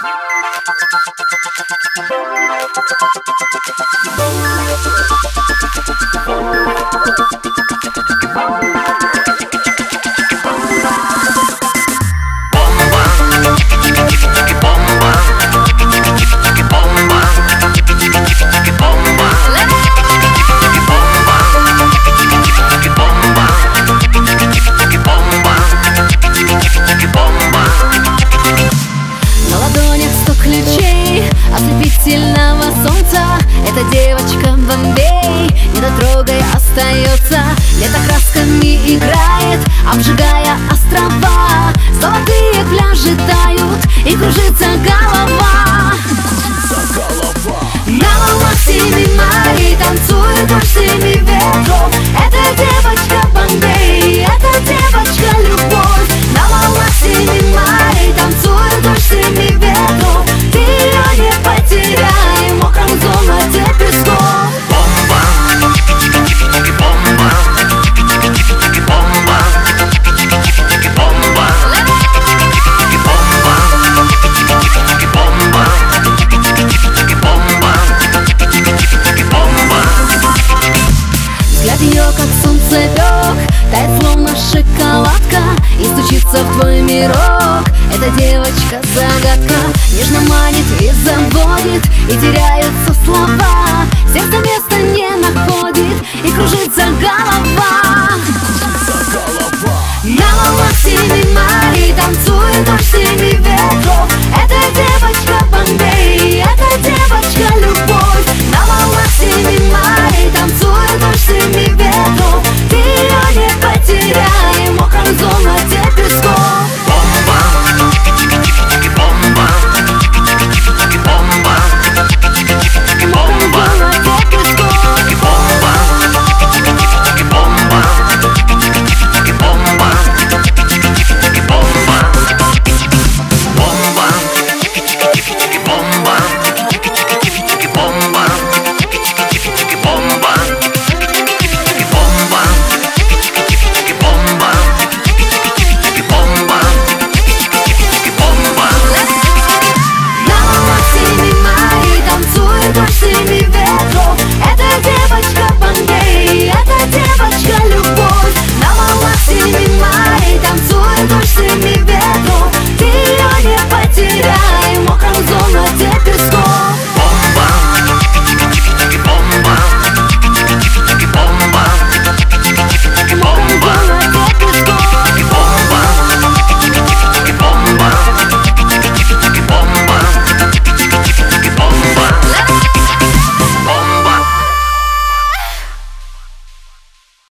Thank you. Эта девочка Бомбей, не дотрогай, остается. Лето красками играет, обжигая острова. Золотые пляжи тают и кружится голова И стучится в твой мирок. Эта девочка загадка Нежно манит и заводит И теряются слова